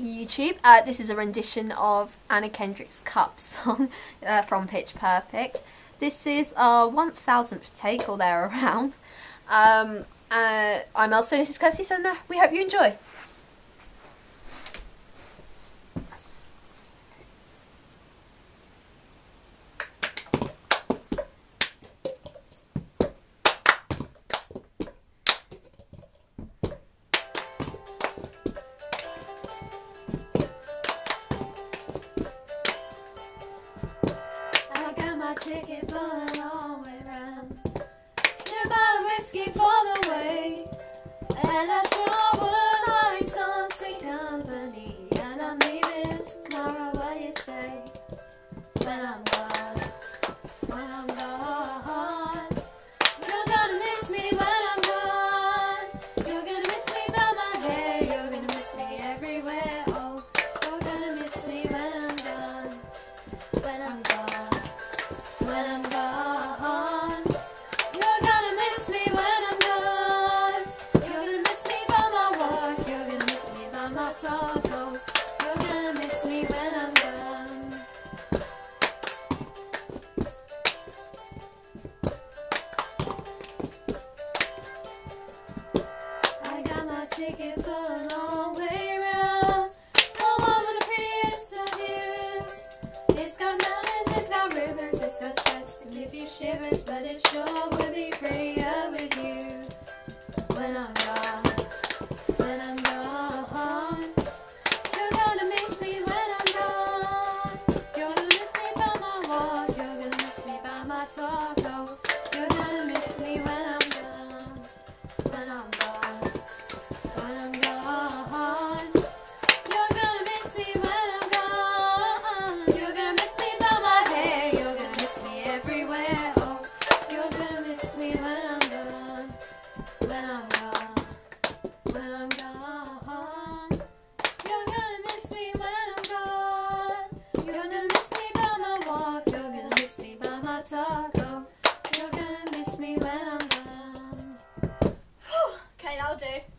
YouTube. Uh, this is a rendition of Anna Kendrick's Cup song uh, from Pitch Perfect. This is our 1000th take or there around. Um, uh, I'm Elsa, this is Kirstie, uh, we hope you enjoy. Ticket for the long way round. By the whiskey for the way. And I by my. Oh, you're gonna miss me when I'm gone. I got my ticket for a long way round. The one with the prettiest of views. It's got mountains, it's got rivers, it's got sights to give you shivers, but it sure would be prettier with you. When I'm gone, my you're gonna miss me when I'm gone, when I'm gone, when I'm gone. You're gonna miss me when I'm gone. You're gonna miss me by my hair. You're gonna miss me everywhere. Oh, you're gonna miss me when I'm gone. Thursday.